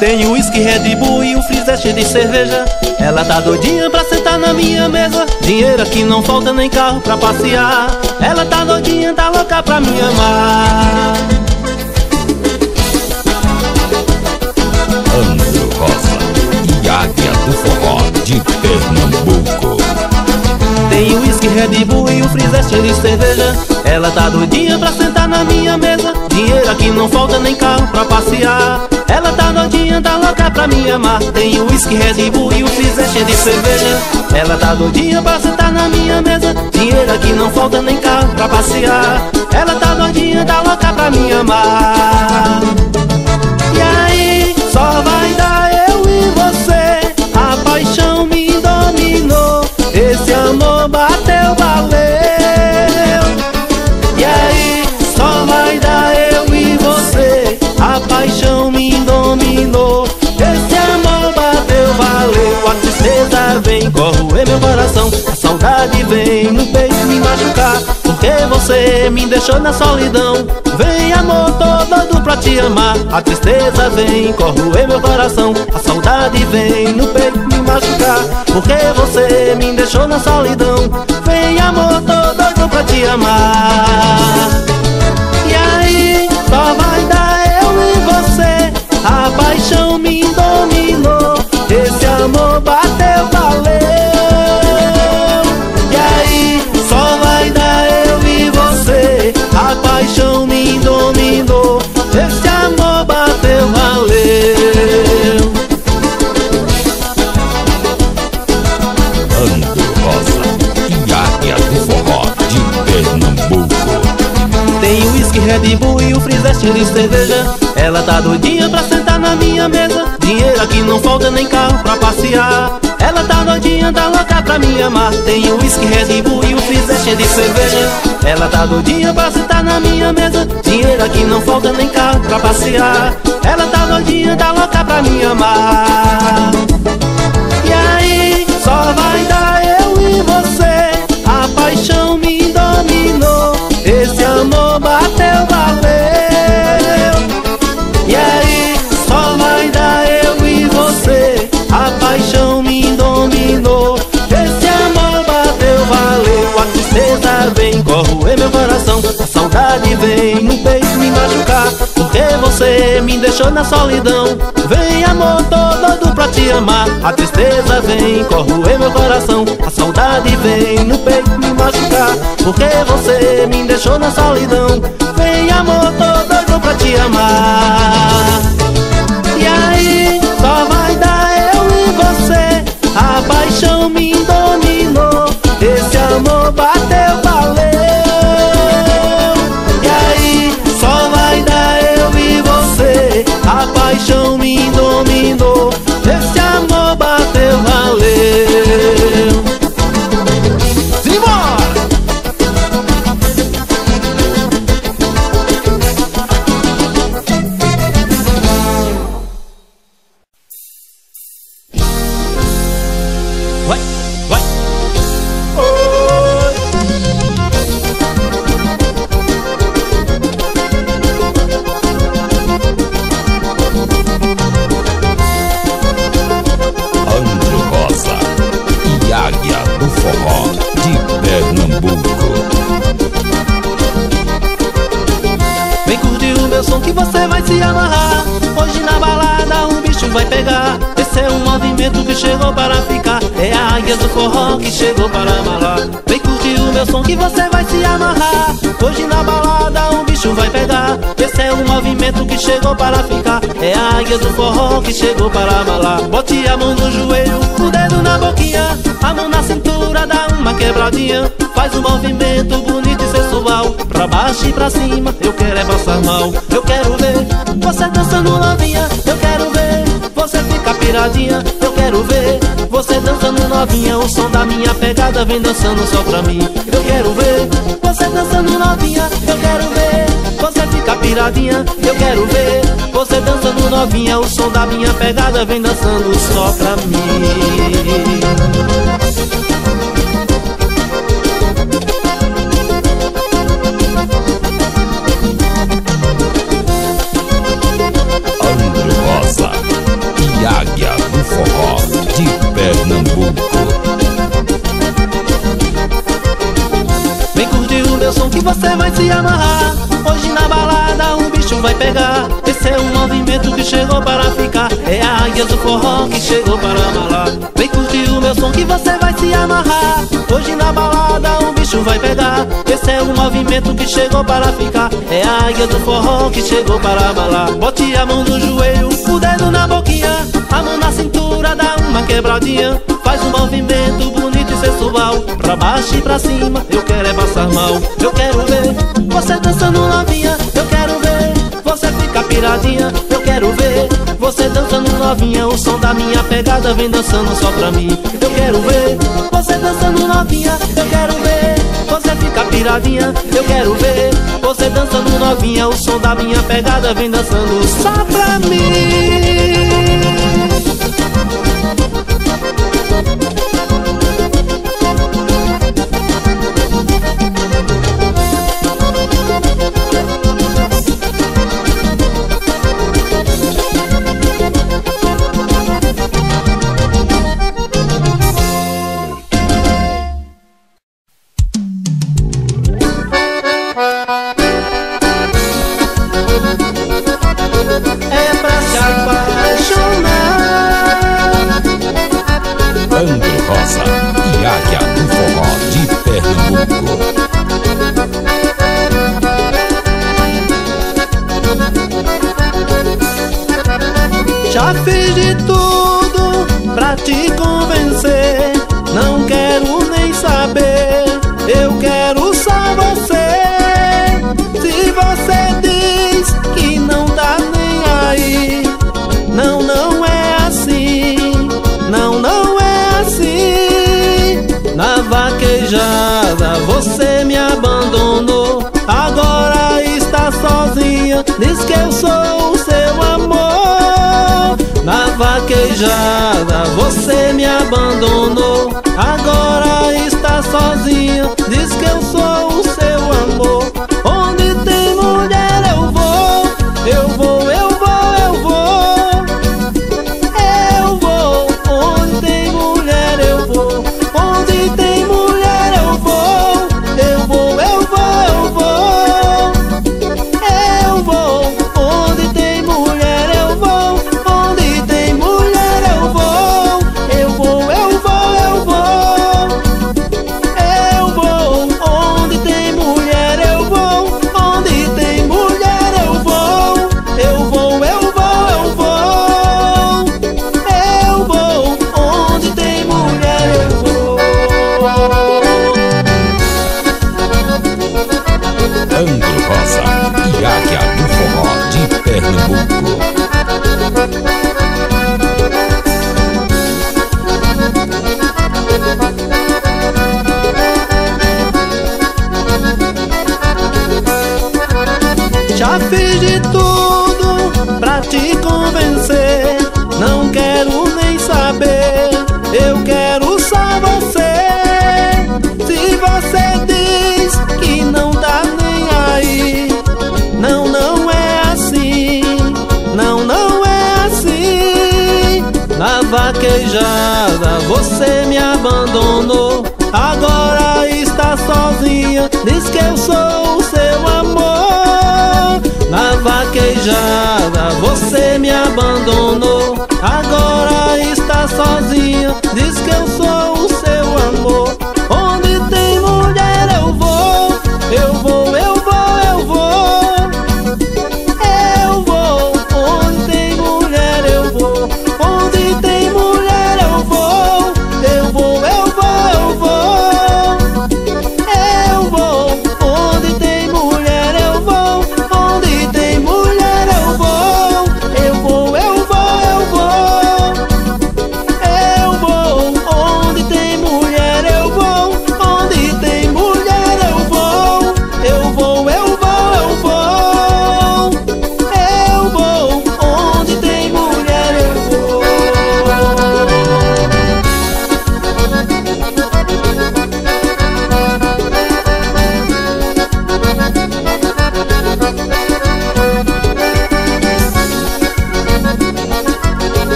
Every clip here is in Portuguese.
Tem whisky Red Bull e o freezer cheio de cerveja. Ela tá doidinha pra sentar na minha mesa. Dinheiro aqui não falta nem carro pra passear. Ela tá doidinha, tá louca pra me amar. Andro Rosa e Águia do Forró de Pernambuco. Tem whisky Red Bull e o freezer cheio de cerveja. Ela tá doidinha pra sentar na minha mesa Dinheiro aqui não falta nem carro pra passear. Ela tá doidinha, tá louca pra me amar. Tem o whisky, Red Bull e o freezer cheio de cerveja. Ela tá doidinha pra sentar na minha mesa. Dinheiro aqui não falta nem carro pra passear. Ela tá doidinha, tá louca pra me amar tristeza vem corroer meu coração. A saudade vem no peito me machucar Porque você me deixou na solidão. Vem amor, tô doido pra te amar. A tristeza vem corroer meu coração. A saudade vem no peito me machucar Porque você me deixou na solidão. Vem amor, tô doido pra te amar Red Bull e o freezer cheio de cerveja. Ela tá doidinha pra sentar na minha mesa. Dinheiro aqui não falta nem carro pra passear. Ela tá doidinha, tá louca pra me amar. Tem o whisky, Red Bull e o freezer cheio de cerveja. Ela tá doidinha pra sentar na minha mesa. Dinheiro aqui não falta nem carro pra passear. Ela tá doidinha, tá louca pra me amar. E aí, só vai dar eu e você A paixão coração. A saudade vem no peito me machucar Porque você me deixou na solidão. Vem amor, tô doido pra te amar. A tristeza vem corroer meu coração. A saudade vem no peito me machucar Porque você me deixou na solidão. Vem amor, tô doido pra te amar. E aí, só vai dar eu e você. A paixão me dominou. Esse amor bateu, valeu a mão no joelho, o dedo na boquinha A mão na cintura, dá uma quebradinha. Faz um movimento bonito e sensual. Pra baixo e pra cima, eu quero é passar mal. Eu quero ver você dançando novinha. Eu quero ver você ficar piradinha. Eu quero ver você dançando novinha. O som da minha pegada vem dançando só pra mim. Eu quero ver você dançando novinha. Eu quero ver você ficar piradinha. Eu quero ver você dançando novinha, o som da minha pegada vem dançando só pra mim. Andro Rosa e Águia do Forró de Pernambuco. Vem curtir o meu som que você vai se amarrar. Hoje na balada um bicho vai pegar chegou para ficar. É a águia do forró que chegou para malar Vem curtir o meu som que você vai se amarrar. Hoje na balada um bicho vai pegar. Esse é o movimento que chegou para ficar. É a águia do forró que chegou para malar Bote a mão no joelho, o dedo na boquinha. A mão na cintura, dá uma quebradinha. Faz um movimento bonito e sensual. Pra baixo e pra cima, eu quero é passar mal. Eu quero ver você dançando novinha. Eu quero ficar piradinha Eu quero ver você dançando novinha O som da minha pegada vem dançando só pra mim. Eu quero ver você dançando novinha Eu quero ver você ficar piradinha. Eu quero ver você dançando novinha O som da minha pegada vem dançando só pra mim Diz que eu sou o seu amor. Na vaquejada você me abandonou. Agora está sozinha vaquejada você me abandonou. Agora está sozinha, diz que eu sou o seu amor. Na vaquejada você me abandonou. Agora está sozinha,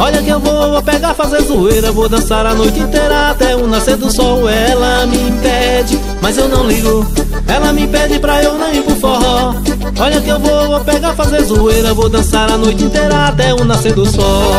Olha que eu vou, vou pegar, fazer zoeira. Vou dançar a noite inteira até o nascer do sol. Ela me pede, mas eu não ligo. Ela me pede pra eu não ir pro forró. Olha que eu vou, vou pegar, fazer zoeira. Vou dançar a noite inteira até o nascer do sol.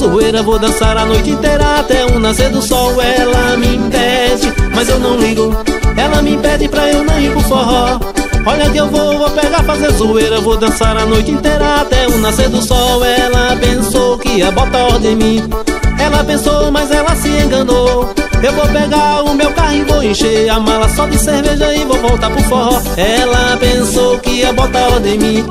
Zoeira Vou dançar a noite inteira até o nascer do sol. Ela me impede, mas eu não ligo. Ela me impede pra eu não ir pro forró. Olha que eu vou, vou pegar, fazer zoeira. Vou dançar a noite inteira até o nascer do sol. Ela pensou que ia botar ordem em mim. Ela pensou, mas ela se enganou. Eu vou pegar o meu carro e vou encher a mala só de cerveja e vou voltar pro forró. Ela pensou que ia botar ordem em mim.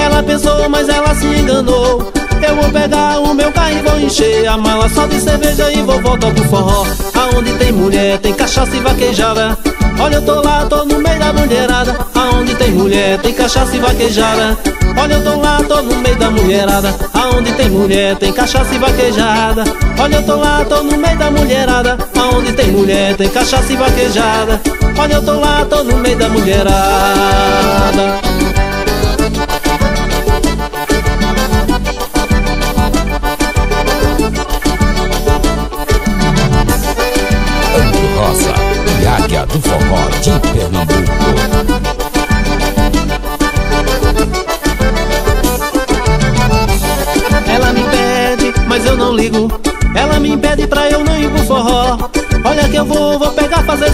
Ela pensou, mas ela se enganou eu vou pegar o meu carro e vou encher a mala só de cerveja e vou voltar pro forró Aonde tem mulher, tem cachaça e vaquejada Olha, eu tô lá, tô no meio da mulherada. Aonde tem mulher, tem cachaça e vaquejada. Olha, eu tô lá, tô no meio da mulherada. Aonde tem mulher, tem cachaça e vaquejada. Olha, eu tô lá, tô no meio da mulherada. Aonde tem mulher, tem cachaça e vaquejada. Olha, eu tô lá, tô no meio da mulherada.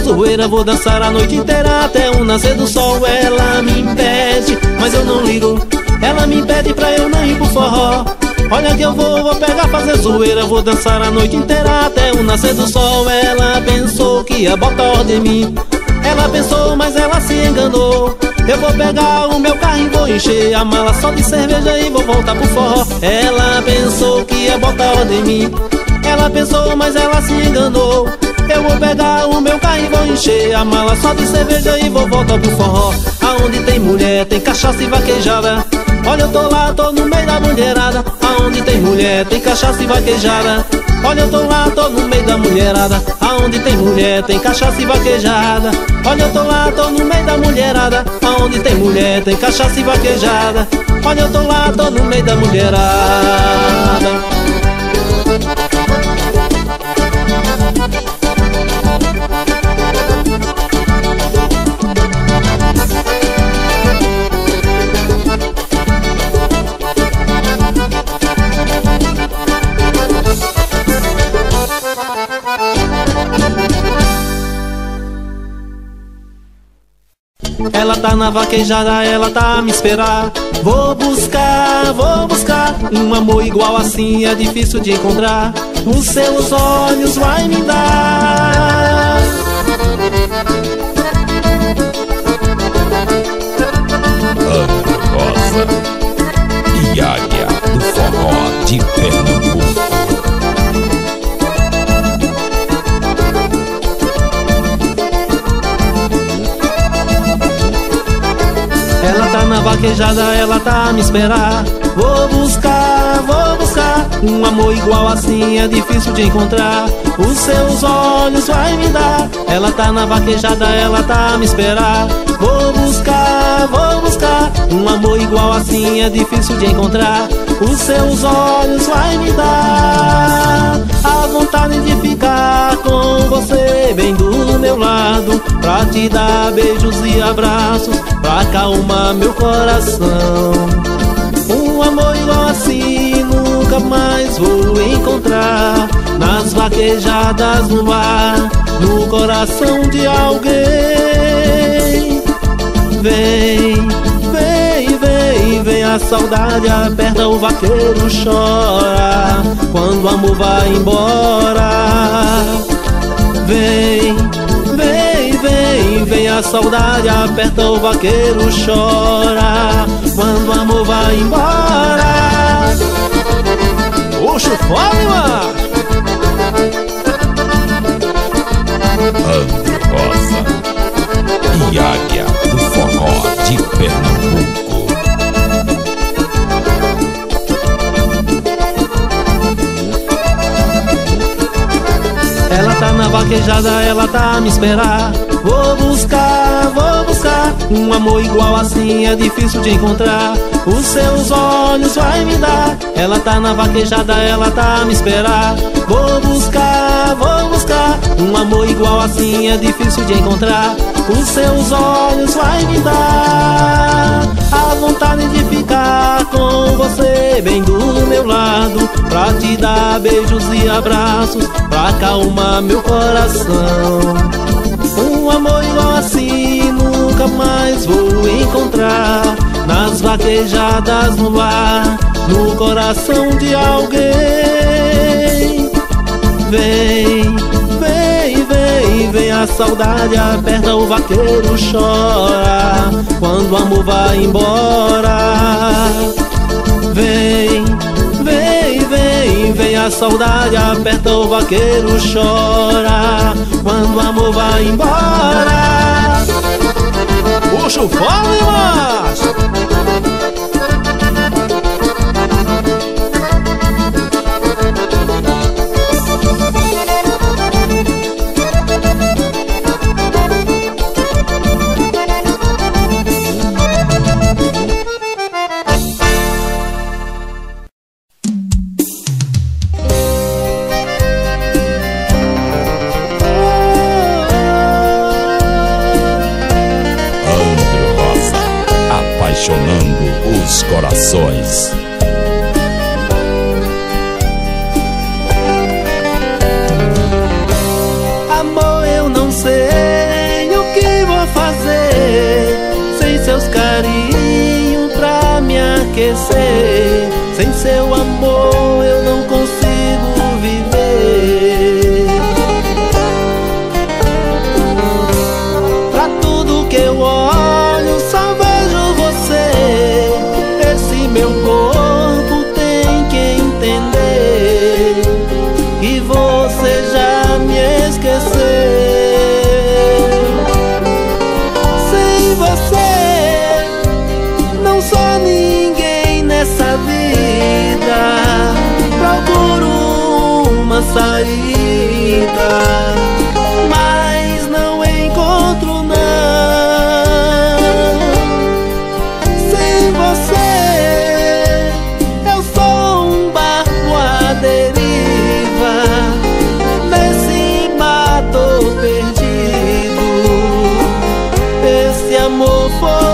Zoeira Vou dançar a noite inteira até o nascer do sol. Ela me impede, mas eu não ligo. Ela me impede pra eu não ir pro forró. Olha que eu vou, vou pegar, fazer zoeira. Vou dançar a noite inteira até o nascer do sol. Ela pensou que ia botar ordem em mim. Ela pensou, mas ela se enganou. Eu vou pegar o meu carro e vou encher a mala só de cerveja E vou voltar pro forró. Ela pensou que ia botar ordem em mim. Ela pensou, mas ela se enganou eu vou pegar o meu carro e vou encher a mala só de cerveja e vou voltar pro forró. Aonde tem mulher, tem cachaça e vaquejada. Olha, eu tô lá, tô no meio da mulherada. Aonde tem mulher, tem cachaça e vaquejada. Olha, eu tô lá, tô no meio da mulherada. Aonde tem mulher, tem cachaça e vaquejada. Olha, eu tô lá, tô no meio da mulherada. Aonde tem mulher, tem cachaça e vaquejada. Olha, eu tô lá, tô no meio da mulherada Ela tá na vaquejada, ela tá a me esperar. Vou buscar, vou buscar. Um amor igual assim é difícil de encontrar. Os seus olhos vai me dar. Ana Rosa e Águia do Forró de Pernambuco. Vaquejada ela tá a me esperar. Vou buscar, vou buscar Um amor igual assim é difícil de encontrar. Os seus olhos vai me dar. Ela tá na vaquejada, ela tá a me esperar. Vou buscar, vou buscar Um amor igual assim é difícil de encontrar Os seus olhos vai me dar A vontade de ficar com você Bem do meu lado Pra te dar beijos e abraços Pra acalmar meu coração. Um amor igual assim nunca mais vou encontrar Nas vaquejadas no ar No coração de alguém. Vem, vem, vem, a saudade Aperta o vaqueiro, chora Quando o amor vai embora Vem, vem, vem, vem a saudade Aperta o vaqueiro, chora Quando o amor vai embora Puxa! Andro Rosa e Águia do Forró de Pernambuco. Vaquejada, ela tá a me esperar. Vou buscar, vou buscar um amor igual assim é difícil de encontrar. Os seus olhos vai me dar. Ela tá na vaquejada, ela tá a me esperar. Vou buscar, vou buscar um amor igual assim é difícil de encontrar. Os seus olhos vai me dar a vontade de ficar com você bem do meu lado, pra te dar beijos e abraços, pra acalmar meu coração. Um amor igual assim nunca mais vou encontrar Nas vaquejadas no ar, no coração de alguém Vem, a saudade aperta o vaqueiro chora Quando o amor vai embora. Vem, vem, vem, vem a saudade aperta o vaqueiro chora Quando o amor vai embora. Puxa o fone, amor foi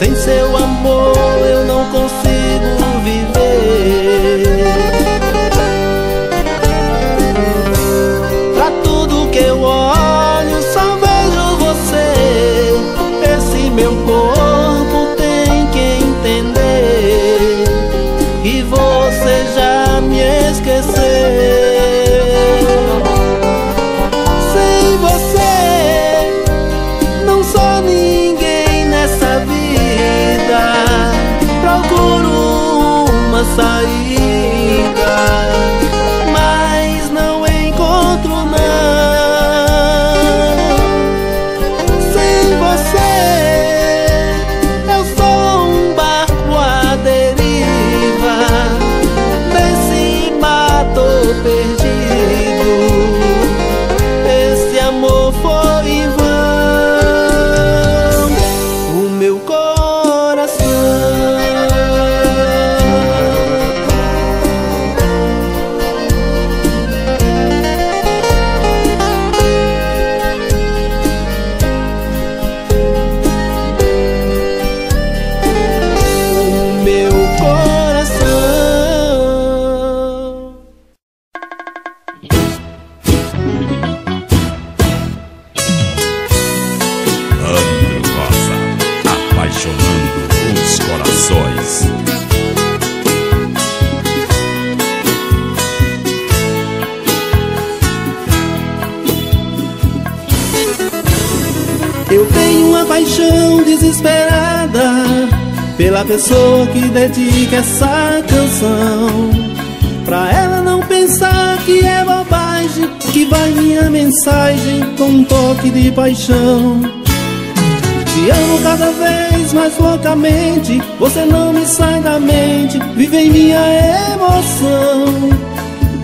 Sem seu amor 在。Paixão desesperada pela pessoa que dedica essa canção. Pra ela não pensar que é bobagem, que vai minha mensagem com um toque de paixão. Te amo cada vez mais loucamente, você não me sai da mente, vive em minha emoção.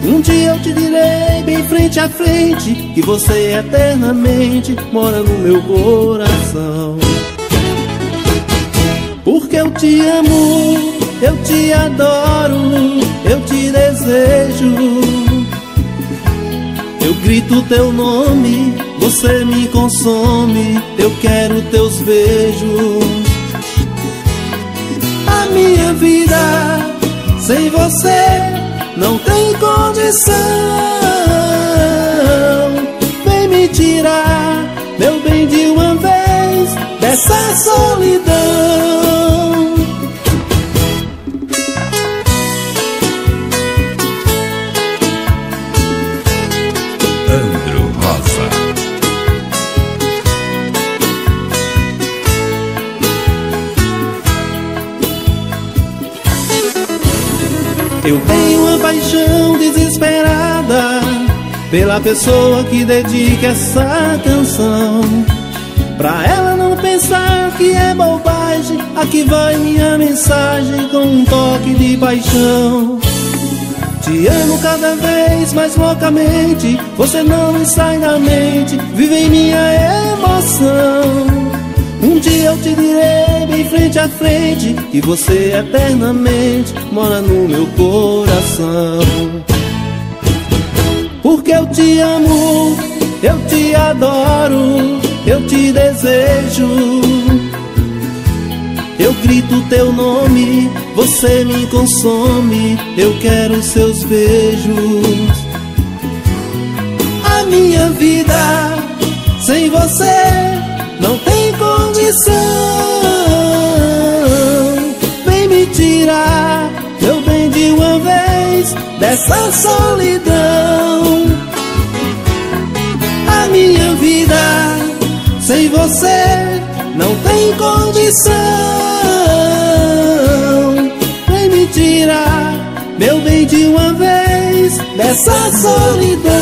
Um dia eu te direi bem frente a frente Que você eternamente mora no meu coração. Porque eu te amo, eu te adoro, eu te desejo. Eu grito teu nome, você me consome Eu quero teus beijos. A minha vida sem você não tem condição. Vem me tirar, meu bem, de uma vez dessa solidão. Pela pessoa que dedica essa canção. Pra ela não pensar que é bobagem, aqui vai minha mensagem com um toque de paixão. Te amo cada vez mais loucamente, você não me sai da mente, vive em minha emoção. Um dia eu te direi bem frente a frente Que você eternamente mora no meu coração Porque eu te amo, eu te adoro, eu te desejo eu grito teu nome, você me consome, eu quero seus beijos. A minha vida sem você não tem condição. Vem me tirar, meu bem, de uma vez dessa solidão. Sem você não tem condição. Vem me tirar, meu bem, de uma vez dessa solidão.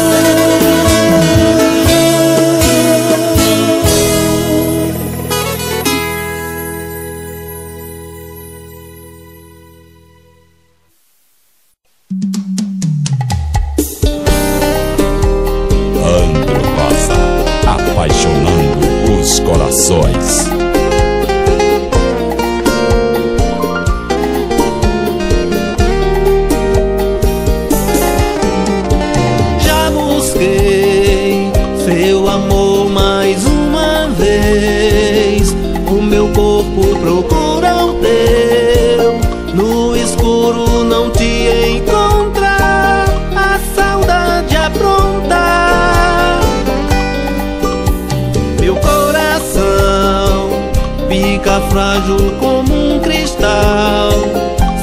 fica frágil como um cristal.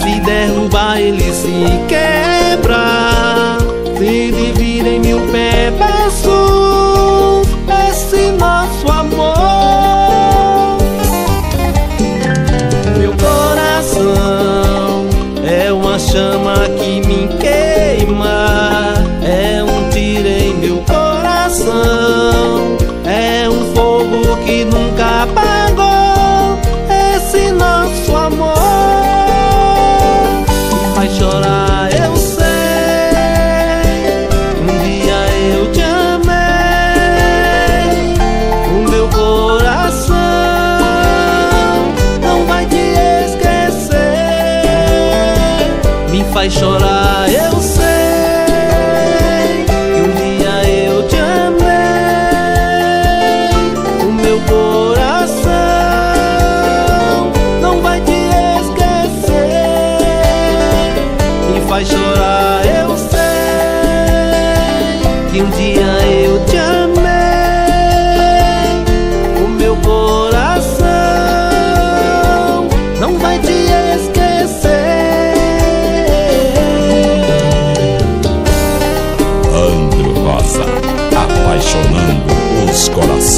Se derrubar, ele se quebra. Se divide em mil pedaços. vai chorar.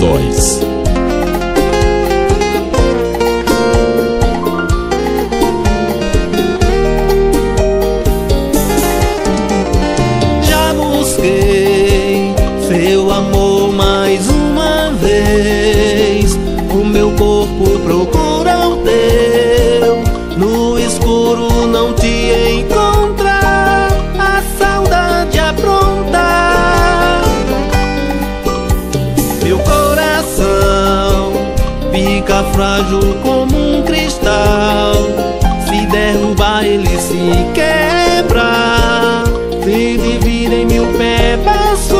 Produções. frágil como um cristal. Se derrubar, ele se quebra. Se divide em mil pedaços.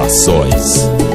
corações.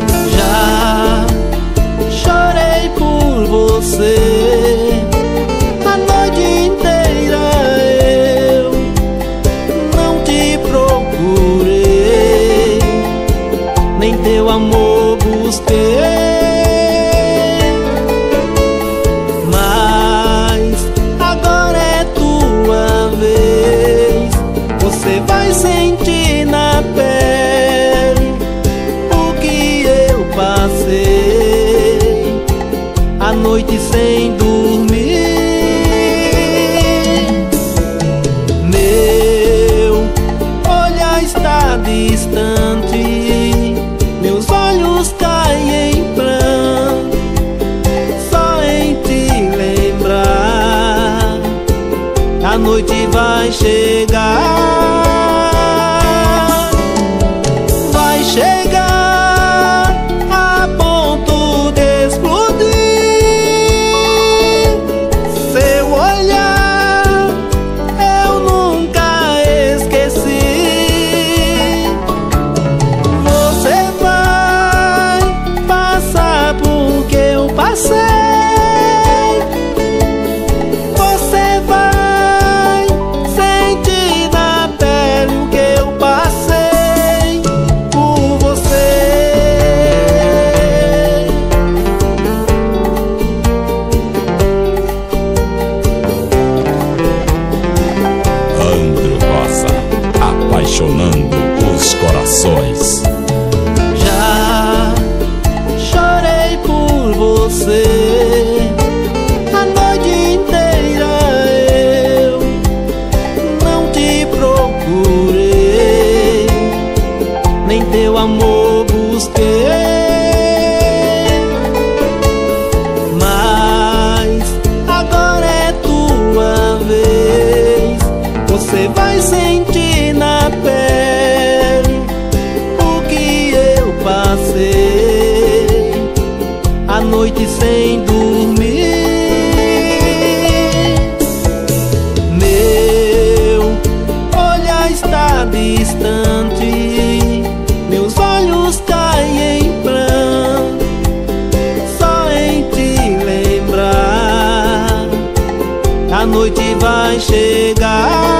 Você vai sentir na pele o que eu passei a noite sem dormir. Meu olhar está distante, meus olhos caem em pranto. Só em te lembrar, a noite vai chegar.